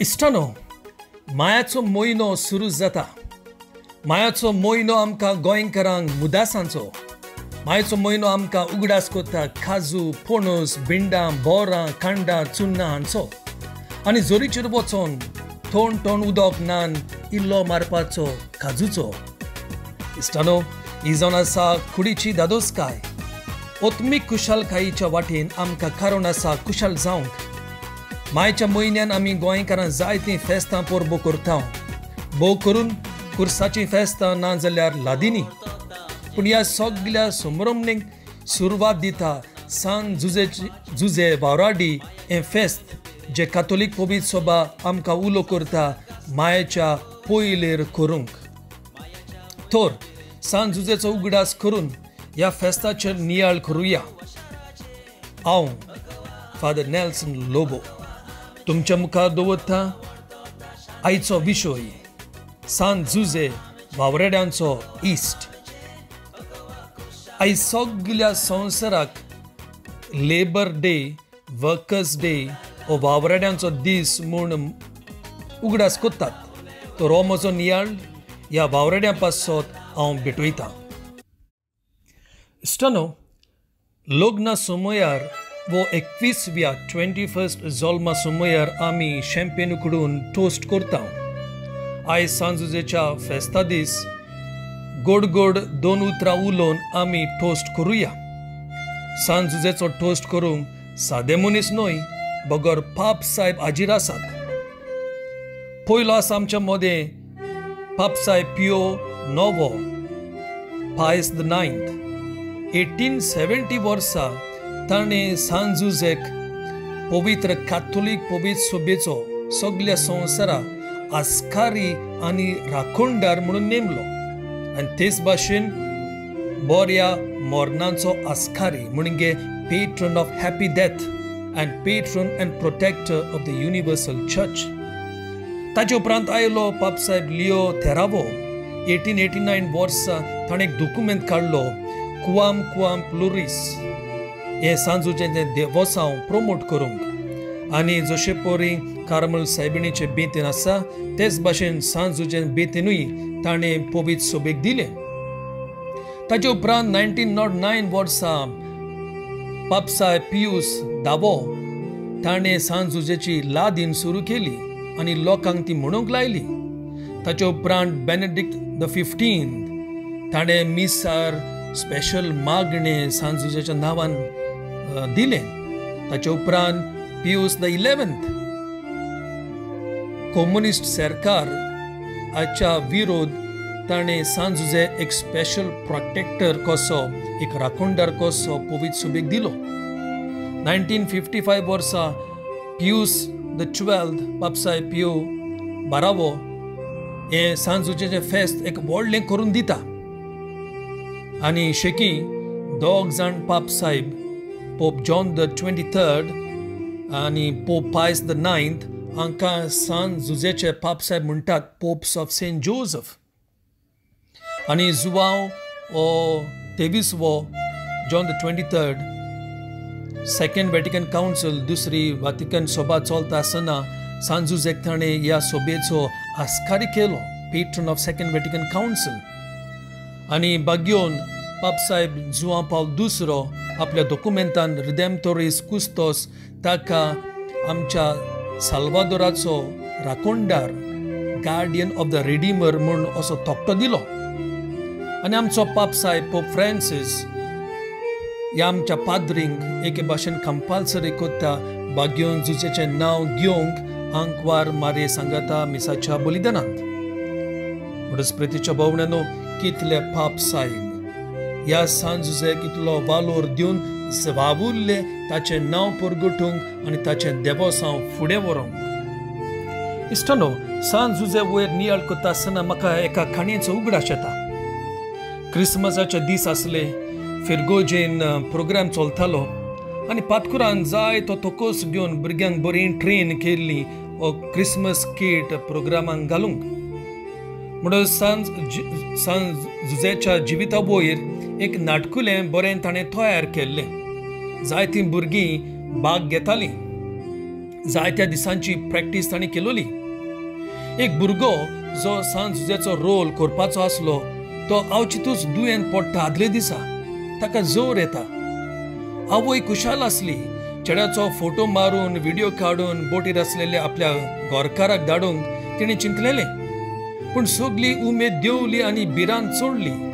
इश्टानो मायाचो म्हयनो सुरू जाता मायाचो म्हयनो आमकां गोंयकारांक मुदासांचो मायाचो म्हयनो आमकां उगडास कोता काजू पणस भिंडां बोरां कांडां चुन्नां हांचो आनी जोरीचेर वचोन थोंड थोंड उदक नान इल्लो मारपाचो काजूचो इश्टानो ही जावन आसा कुडीची दादोसकाय ओत्मीक कुशालकायेच्या वाटेन आमकां कारण आसा कुशाल जावंक मायच्या म्हयन्यान आमी गोंयकारां जायतीं फेस्तां परबो करता भोव करून कुर्साचीं फेस्तां ना जाल्यार लादिनी पूण ह्या सगल्या संभ्रमणेक सुरवात दिता सान जुजेची जुजे वावराडी हें फेस्त जे कातोलीक पबीत सोबा आमकां उलो करता मायेच्या पयलेर करूंक थोर सान जुजेचो उगडास करून ह्या फेस्ताचेर नियाळ करुया हांव फादर नेल्सन लोबो तुमच्या मुखार दवरता. आयचो विशय सान जुजे वावरेड्यांचो इश्ट आयज सगल्या संवसाराक लेबर डे वर्कर्स डे हो वावरेड्यांचो दीस म्हूण उगडास कोत्तात. तो रो म्हजो नियाळ ह्या वावरेड्यां पासत हांव भेटयतां इश्टनो लग्ना समयार वो एकवीसव्या ट्वेंटी फर्स्ट जल्मा समयार आमी शॅम्पेन उकडून टोस्ट करता आयज सांजुजेच्या फेस्ता दीस गोड गोड दोन उतरां उलोवन आमी टोस्ट करुया. सांजुजेचो टोस्ट करूंक सादे मनीस न्हय बगर पाप साहेब हाजीर आसात. पयलो आसा आमच्या मदें पाप साहेब पियो नोवो पायस द नायन्थ एटीन सेव्हन्टी वर्सा ताणें सांजुजेक पवित्र कातोलीक पवित्र सोबेचो सगळ्या संवसारा आस्कारी आनी राखणदार म्हणून नेमलो. आनी तेच भाशेन बोऱ्या मोरनांचो आस्कारी म्हणजे patron of happy death and patron and protector of the universal church ताचे उपरांत आयलो पापसाहेब लियो थेरावो. एटीन एटी नायन वर्सा ताणें एक डॉक्युमेंट काडलो कुआम कुआम प्लुरीस. हे सांजूचें तें प्रोमोट करूंक. आनी जशे पोरी कार्मल सायबिणीचे बेतीन आसा तेच भाशेन सांजूचे बेतीनूय ताणें पोवीत सोबेक दिलें. ताचे उपरांत नायन्टीन नॉट नायन वर्सा पापसाय पियूस दाबो ताणें सांजुजेची लादीन सुरू केली आनी लोकांक ती म्हणूंक लायली. ताचे उपरांत बेनेडिक्ट द फिफ्टीन ताणें मिसार स्पेशल मागणें सांजुजेच्या नांवान दिलें. ताचे उपरांत पियूस द इलेवंथ कम्युनिस्ट सरकार हाच्या विरोध ताणें सांजुजे एक स्पेशल प्रोटेक्टर कसो एक राखणदार कसो पोवीत सुबेक दिलो. नायन्टीन फिफ्टी फायव वर्सा पियूस द ट्वेल्थ पापसाय पियो बारावो हें सांजुचें फेस्त एक व्हडलें करून दिता. आनी शेकी दोग जाण पाप साहेब pope John the twenty third आनी पोप पायस द नायन्थ हांकां सान जुजेचे पापसाहेब म्हणटात पोप्स ऑफ सेंट जोझफ आनी जुवांव हो तेवीसवो John the twenty third second Vatican council दुसरी वातिकन सभा चलता आसतना सांजुजेक ताणें ह्या सोबेचो आस्कारी केलो patron of second Vatican council आनी बाग्योन पापसाहेब जुआ पावल दुसरो आपल्या डॉक्युमेंटान रिडेमटोरीस कुस्तोस ताका आमच्या साल्वादोराचो राखोंडार गार्डियन ऑफ द रिडीमर म्हूण असो तोकटो दिलो आनी आमचो पापसाहेब पोप फ्रांसीस ह्या आमच्या पाद्रींक एके भाशेन कंपल्सरी कोत्ता बाग्योन जुचेचें नांव घेवंक आंकवार मारे सांगाता मिसाच्या बलिदानांत म्हणून स्मृतीच्या भोवण्यानो कितले पाप या सान सांजुजे कितलो वालोर दिवन जबाबुरले ताचें नांव परगटूंक आनी ताचे देवसांव फुडें व्हरूंक इश्टानो सांजुजे वयर नियाळ करता आसतना म्हाका एका खाणयेचो उगडास येता क्रिसमसाचे दीस आसले फिरगोजेन प्रोग्राम चलतालो आनी पातकुरान जाय तो तोकोस घेवन भुरग्यांक बरी ट्रेन केल्ली हो क्रिसमस किट प्रोग्रामांक घालूंक म्हणून सांज सांज जुजेच्या जिविता वयर एक नाटकुलें बरें ताणें तयार केल्लें. जायतीं भुरगीं भाग घेतालीं. जायत्या दिसांची प्रॅक्टीस ताणें केलोली. एक भुरगो जो सांजुजेचो रोल करपाचो आसलो तो आवचितूच दुयेंत पडटा आदले दिसा ताका जोर येता. आवय खुशाल आसली चेड्याचो फोटो मारून व्हिडिओ काडून बोटीर आसलेल्या आपल्या गोरकाराक धाडूंक तिणें चिंतलेलें. पूण सगली उमेद देंवली आनी भिरांत चोडली.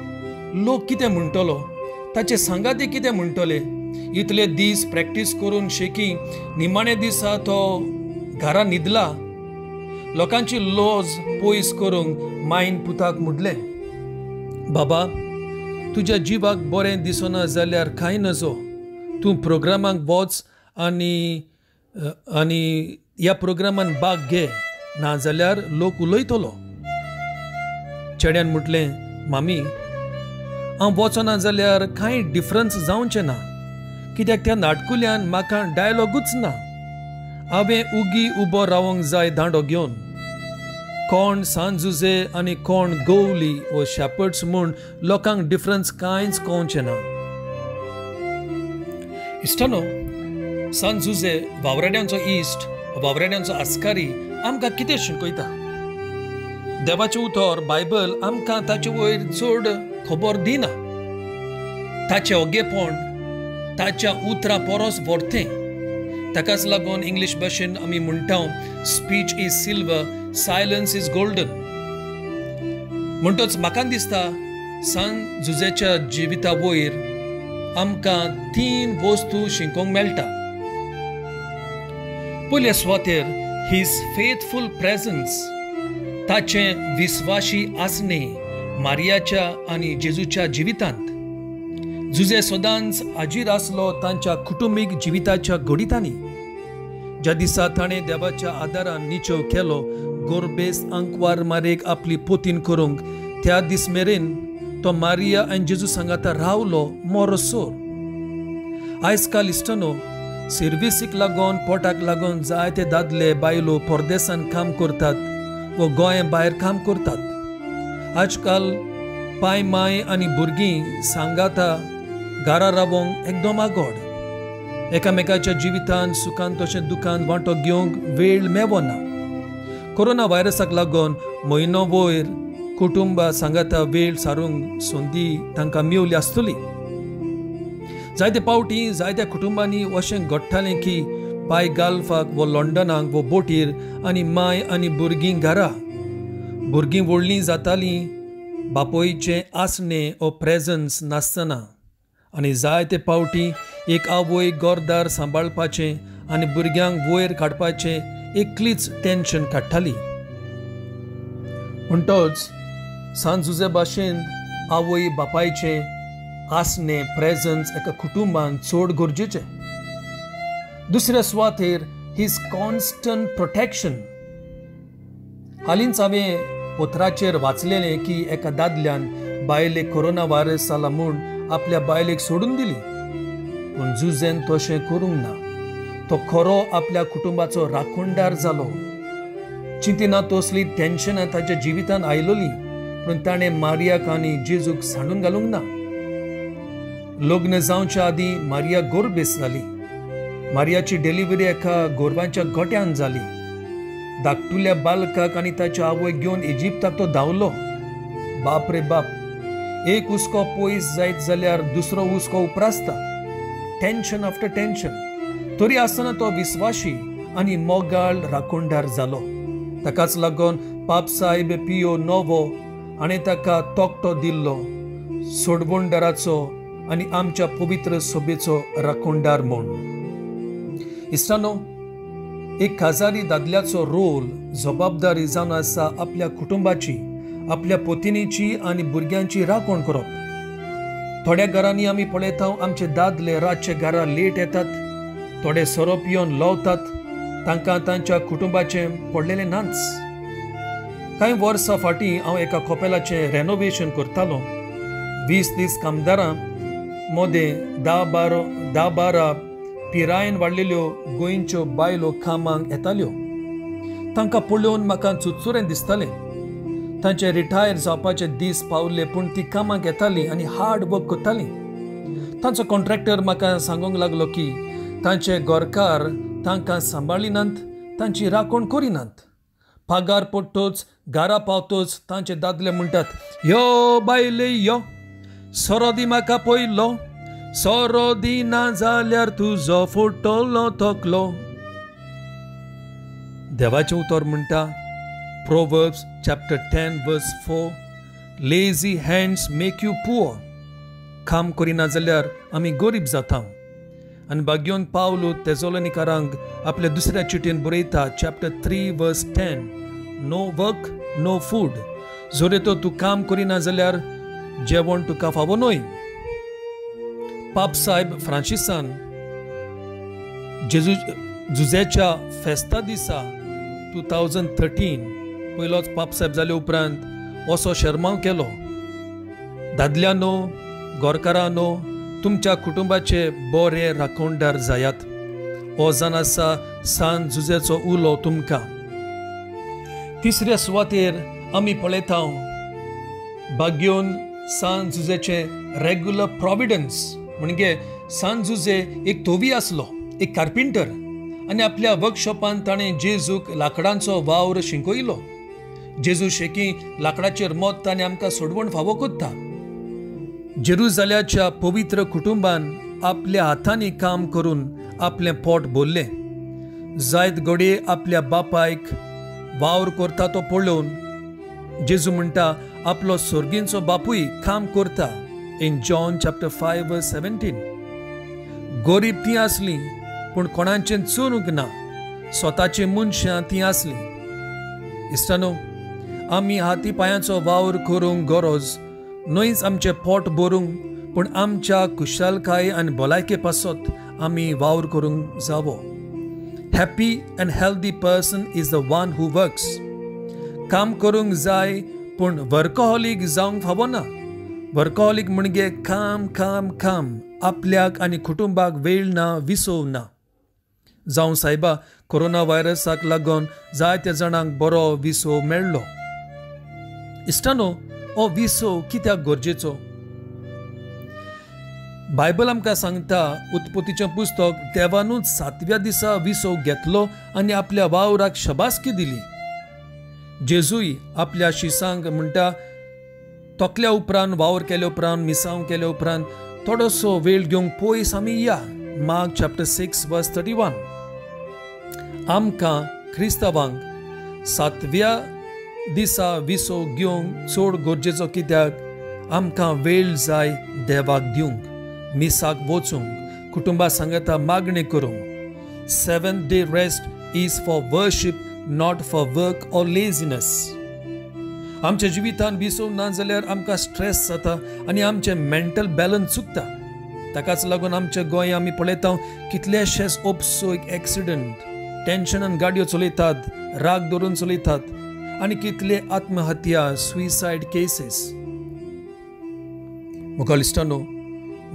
लोक कितें म्हणटलो ताचे सांगाती कितें म्हणटले इतले दीस प्रॅक्टीस करून शेकी निमाणे दिसा तो घरा न्हिदला लोकांची लॉज पयस करूंक मायन पुताक मुडले. बाबा तुज्या जिवाक बरें दिसना जाल्यार कांय नजो? तूं प्रोग्रामाक वच आनी आनी ह्या प्रोग्रामान भाग घे. नाजाल्यार लोक उलयतलो. चेड्यान म्हटलें मामी हांव वचना जाल्यार कांय डिफरन्स जावचें ना. कित्याक त्या नाटकुल्यान म्हाका डायलॉगूच ना. हांवें उगी उबो रावंक जाय दांडो घेवन. कोण सांजुजे आनी कोण गोवली वो शॅपर्ड्स म्हूण लोकांक डिफरन्स कांयच कळचें ना. इश्टानो सांजुजे वावराड्यांचो इश्ट वावराड्यांचो आस्कारी आमकां कितें शिकयता? देवाचें उतर बायबल आमकां ताचे वयर चड खबर दिना ताचें ओगेपण ताच्या उतरां परस व्हरतें ताकाच लागून इंग्लीश भाशेन आमी म्हणटा speech is silver silence is golden म्हणटच म्हाका दिसता सान जुजेच्या जिविता वयर आमकां तीन वस्तू शिकोवंक मेळटा पयल्या सुवातेर हीज फेथफूल प्रेझन्स ताचें विस्वाशी आसणे मारियाच्या आनी जेजूच्या जिवितांत. जुजे सदांच आजीर आसलो तांच्या कुटुंबीक जिविताच्या घडितांनी ज्या दिसा ताणें देवाच्या आदारान निचो केलो गोरबेस अंकवार मारेक आपली पोतीन करूंक त्या दीस मेरेन तो मारिया आनी जेजू सांगाता रावलो मोरसोर आयज काल इश्टनो सर्विसीक लागून पोटाक लागून जायते दादले बायलो परदेसान काम करतात व गोंय भायर काम करतात. आजकाल पाय माय आनी भुरगीं सांगाता घरा रावोंक एकदम आगोड. एकामेकाच्या जिवितान सुखान तशें दुखान वांटो घेवंक वेळ मेवो ना कोरोना व्हायरसाक लागून म्हयनो वयर कुटुंबा सांगाता वेळ सारूंक संदी तांकां मेवली आसतली. जायते पावटी जायत्या कुटुंबांनी अशें घडटालें की पाय गाल्फाक वो लंडनाक वो बोटीर आनी माय आनी भुरगीं घरा. भुरगीं व्हडलीं जातालीं बापोयचें आसणें ओ प्रेजन्स नासतना. आनी जायते पावटी एक आवय गोरदार सांबाळपाचें आनी भुरग्यांक वयर काडपाचें एकलीच टेन्शन काडटाली. म्हणटच सांजुजे भाशेन आवय बापायचें आसणें प्रेजन्स एका कुटुंबान चड गरजेचें. दुसऱ्या सुवातेर हीज कॉन्स्टंट प्रोटेक्शन हालींच हांवें पोतराचेर वाचलेलें की एका दादल्यान बायले कोरोना व्हायरस जाला म्हूण आपल्या बायलेक सोडून दिली. पूण जुजेन तशें करूंक ना. तो खरो आपल्या कुटुंबाचो राखणदार जालो. चिंतिना तसली टेन्शनां ताच्या जिवितान आयलोली पूण ताणें मारियाक आनी जेजूक सांडून घालूंक ना. लग्न जावच्या आदीं मारिया गोरबेस जाली मारियाची डिलिव्हरी एका गोरवांच्या गोट्यान जाली. धाकटुल्या बालकाक आनी ताच्या आवय घेवन इजिप्ताक तो धांवलो. बाप रे बाप. एक हुस्को पयस जायत जाल्यार दुसरो हुस्को उपरासता. टेन्शन आफ्टर टेन्शन तरी आसतना तो विस्वाशी आनी मोगाळ राखोंडार जालो ताकाच लागून पापसाहेब पियो नोवो आनी ताका तोकटो दिल्लो. सोडबोंडाराचो आनी आमच्या पवित्र सोबेचो राखोंडार म्हूण. इश्टानो एक खाजारी दादल्याचो रोल जबाबदारी जावन आसा आपल्या कुटुंबाची आपल्या पोतिनीची आनी भुरग्यांची राखण करप. थोड्या घरांनी आमी पळयता आमचे दादले रातचे घरा लेट येतात थोडे सोरोप येवन लवतात तांकां तांच्या कुटुंबाचें पडलेलें नाच. कांय वर्सां फाटीं हांव एका कॉपेलाचें रेनोवेशन करतालो. वीस दीस कामदारां मोदें धा बारा धा बारा पिरायेन वाडलेल्यो गोंयच्यो बायलो कामांक येताल्यो तांकां पळोवन म्हाका चुचुरें दिसतालें तांचे रिटायर जावपाचे दीस पावले पूण ती कामाक येताली आनी हार्ड वर्क करताली तांचो कॉन्ट्रॅक्टर म्हाका सांगूंक लागलो की तांचे गोरकार तांकां सांबाळिनात तांची राखण करिनात पागार पडटोच घरा पावतोच तांचे दादले म्हणटात यो बायले यो सरोदी म्हाका पयलो सोरो दिना जाल्यार तुजो फोटोलो तकलो देवाचें उतर म्हणटा proverbs chapter ten verse four lazy hands make you poor काम करिना जाल्यार आमी गरीब जाता आनी बागयोन पावलो तेजोलनिकारांक आपल्या दुसऱ्या चिटीन बरयता chapter three verse ten no work no food जोरे तो तूं काम करिना जाल्यार जेवण तुका फावो न्हय पाप साहेब फ्रांसिसान जेजू जुजेच्या फेस्ता दिसा टू थावजंड थर्टीन पयलोच पाप साहेब जाले उपरांत असो शर्माव केलो. दादल्यानो गोरकारानो तुमच्या कुटुंबाचे बरे राखणदार जायात. हो जावन आसा सान जुजेचो उलो तुमकां. तिसऱ्या सुवातेर आमी पळयता भाग्योन सान जुजेचे रेग्युलर प्रॉविडन्स म्हणजे सान जुजे एक तोवी आसलो एक कार्पिंटर आनी आपल्या वर्कशॉपान ताणें जेजूक लाकडांचो वावर शिंकयलो जेजू शेकी लाकडाचेर मोत ताणें आमकां सोडवण फावो कोत्ता. जेरुजाल्याच्या पवित्र कुटुंबान आपल्या हातांनी काम करून आपलें पोट भरलें जायत घडये आपल्या बापायक वावर करता तो पळोवन जेजू म्हणटा आपलो सोर्गींचो बापूय काम करता. In John chapter five seventeen गरीब ती आसली पूण कोणाचें चुरूंक ना स्वताची मनशां ती आसली इश्टानो आमी हाती पांयाचो वावर करूंक गरज न्हयच आमचें पोट भरूंक पूण आमच्या कुशलकाय आनी भलायके पासत आमी वावर करूंक जावो. Happy and healthy person is the one who works काम करूंक जाय पूण वर्कहॉलीक जावंक फावो ना. वर्कॉलिक म्हणजे काम काम काम आपल्याक आनी कुटुंबाक वेळ ना विसव ना. जावं सायबा कोरोना व्हायरसाक लागून जायत्या जाणांक बरो विसव मेळ्ळो इश्टानो हो विसव कित्याक गरजेचो? बायबल आमकां सांगता उत्पत्तीचें पुस्तक देवानूच सातव्या दिसा विसव घेतलो आनी आपल्या वावराक शबासकी दिली. जेजूय आपल्या शिसांक म्हणटा तोकल्या उपरांत वावर केल्या उपरांत मिसांव केल्या उपरांत थोडोसो वेळ घेवंक पयस आमी या. Mark chapter six verse thirty one आमकां क्रिस्तांवांक सातव्या दिसा विसो घेवंक चड गरजेचो कित्याक? आमकां वेळ जाय देवाक दिवंक मिसाक वचूंक कुटुंबा सांगता मागणी करूंक. Seven day rest is for worship not for work or laziness आमच्या जिवितान विसव ना जाल्यार आमकां स्ट्रेस जाता आनी आमचें मेंटल बॅलन्स चुकता. ताकाच लागून आमच्या गोंय आमी पळयता कितलेशेच ओपसो एक एक्सिडंट टेन्शनान गाडयो चलयतात राग धरून चलयतात आनी कितले आत्महत्या सुइसायड केसीस मुखार इश्टानो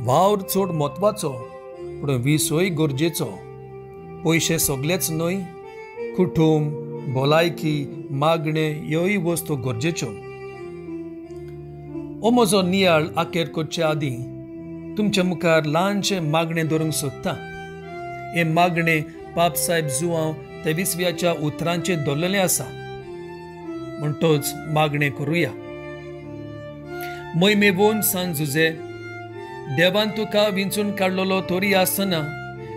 वावर चड म्हत्वाचो पूण विसोय गरजेचो. पयशे सगळेच न्हय कुटुंब भलायकी मागणे ह्योय वस्तू गरजेच्यो हो म्हजो नियाळ आखेर करचे आदीं तुमच्या मुखार ल्हानशें मागणें दवरूंक सोदता हे मागणे पापसाहेब जुवांव तेविसव्याच्या उतरांचे दवरलेले आसा म्हणटोच मागणें करुया मैमेवोन सान झुजे देवान तुका विंचून काडलेलो तोरी आसतना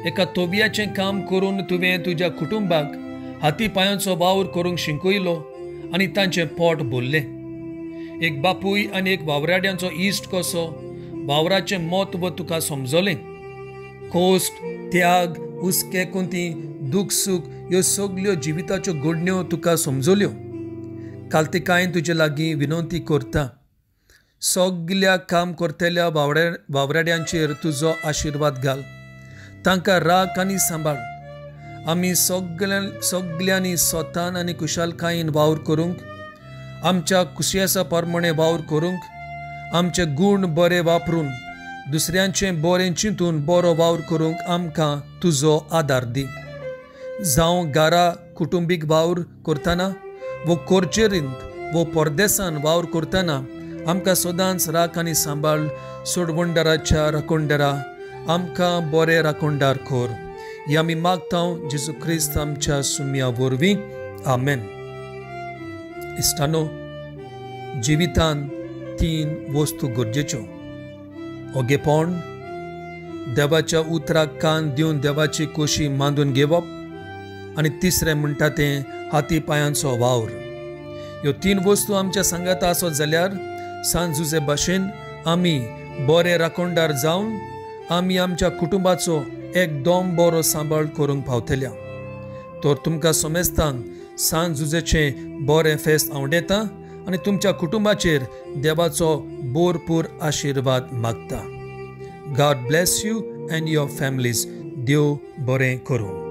एका तोबियाचें काम करून तुवें तुज्या कुटुंबाक हाती पांयांचो वावर करूंक शिंकयलो आनी तांचें पोट भरलें. एक बापूय आनी एक वावराड्यांचो इश्ट कसो वावराचें म्हत्व तुका समजलें. खोस्ट त्याग हुस्के कोंती दूख सूख ह्यो सगल्यो जिविताच्यो घडण्यो तुका समजल्यो. कालतिकायेन तुजे लागीं विनंती करता. सगल्या काम करतल्या वावड्या वावराड्यांचेर तुजो आशिर्वाद घाल. तांकां राख आनी सांबाळ. आमी सगल्या सगल्यांनी स्वतान आनी कुशालकायेन वावर करूंक. आमच्या कुशियेसा प्रमाणे वावर करूंक. आमचे गूण बरे वापरून दुसऱ्यांचें बरें चिंतून बरो वावर करूंक आमकां तुजो आदार दी. जावं गारा कुटुंबीक वावर करतना वो कोर्चेरींत वो परदेसान वावर करतना आमकां सदांच राख आनी सांबाळ सोडवंडाराच्या राखोंडारा आमकां बरे राखोंडार खोर. ही आमी मागता जेजू क्रिस्त आमच्या सुमया वरवीं आमेन इश्टानो जिवितांत तीन वस्तू गरजेच्यो ओगेपण देवाच्या उतराक कान दिवन देवाची कोशी मांदून घेवप आनी तिसरें म्हणटा तें हाती पांयांचो वावर ह्यो तीन वस्तू आमच्या सांगात आसत जाल्यार सांजुजे भाशेन आमी बरे राखणदार जावन आमी आमच्या कुटुंबाचो एकदम बरो सांबाळ करूंक पावतल्या तर तुमकां सोमेस्तान सांजुजेचें बरें फेस्त आवडेता आनी तुमच्या कुटुंबाचेर देवाचो भरपूर आशिर्वाद मागता God bless you and your families देव बरें करूं